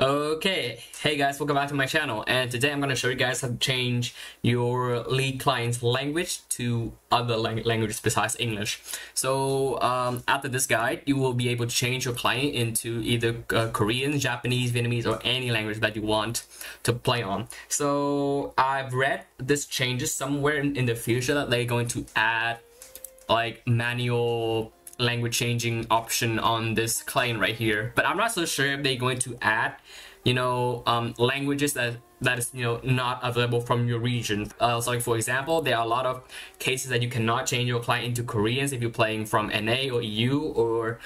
Okay, hey guys, welcome back to my channel and today I'm going to show you guys how to change your League client's language to other lang languages besides English. So um, after this guide, you will be able to change your client into either uh, Korean, Japanese, Vietnamese, or any language that you want to play on. So I've read this changes somewhere in, in the future that they're going to add like manual language changing option on this client right here. But i'm not so sure if they're going to add you know um, languages that that is you know not available from your region. Uh, so like for example there are a lot of cases that you cannot change your client into koreans if you're playing from na or eu or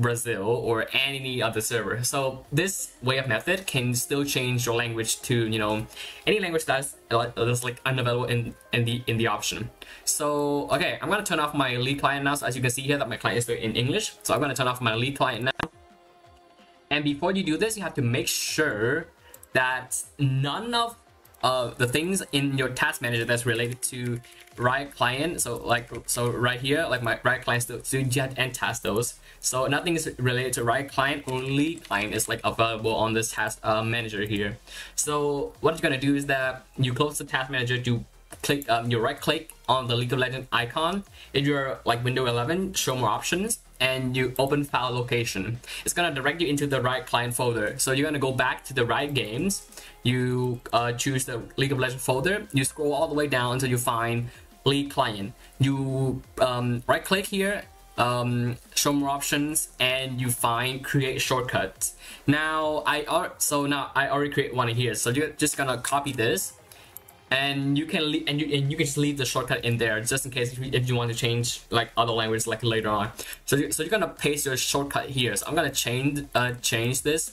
Brazil or any other server. So this way of method can still change your language to you know any language that's, uh, that's like unavailable in in the in the option. So okay, I'm gonna turn off my League client now. So as you can see here that my client is in English. So I'm gonna turn off my League client now. And before you do this, you have to make sure that none of uh, the things in your task manager that's related to Riot client. So like so right here, like my Riot client still jet and task those. So nothing is related to Riot client. Only client is like available on this task uh, manager here. So what you're gonna do is that you close the task manager to click um, you right click on the League of Legends icon. If you're like Windows 11, show more options and you open file location. It's gonna direct you into the Riot client folder. So you're gonna go back to the Riot Games. You uh, choose the League of Legends folder. You scroll all the way down until you find League client. You um, right click here, um, show more options, and you find create shortcuts. Now I are so now I already create one here. So you're just gonna copy this and you can leave, and you and you can just leave the shortcut in there just in case if you, if you want to change like other languages like later on. So you, so you're gonna paste your shortcut here. So I'm gonna change uh change this.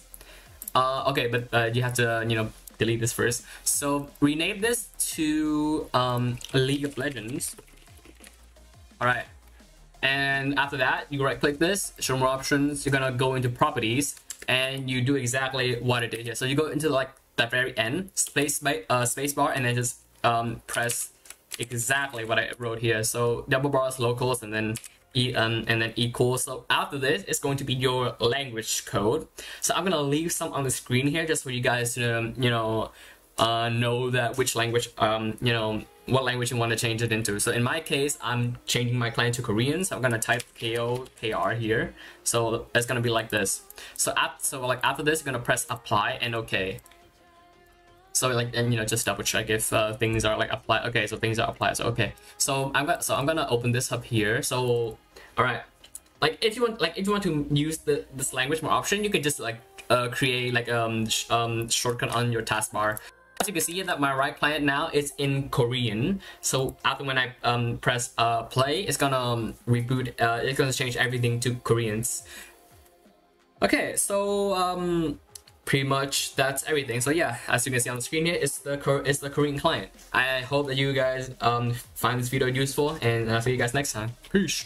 Uh, okay, but uh, you have to you know delete this first. So rename this to um, League of Legends. All right, and after that you right click this, show more options. You're gonna go into properties and you do exactly what it did here. So you go into like the very end, space by uh, space bar, and then just um, press exactly what I wrote here. So double bars locals and then e um, and then equals. So after this, it's going to be your language code. So I'm gonna leave some on the screen here just for you guys to um, you know uh, know that which language um you know what language you want to change it into. So in my case, I'm changing my client to Korean. So I'm gonna type KO KR here. So it's gonna be like this. So after, so like after this, you're gonna press apply and OK. So like, and you know, just double check if uh, things are like applied. Okay, so things are applied. So okay, so I'm gonna so I'm gonna open this up here. So all right, like if you want like if you want to use the this language more option, you can just like uh, create like um sh um shortcut on your taskbar. As you can see that my Riot client now is in Korean. So after when I um, press uh, play, it's gonna um, reboot. Uh, it's gonna change everything to Koreans. Okay, so um, pretty much that's everything. So yeah, as you can see on the screen here, it's the it's the Korean client. I hope that you guys um, find this video useful, and I'll see you guys next time. Peace.